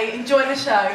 Enjoy the show.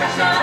가자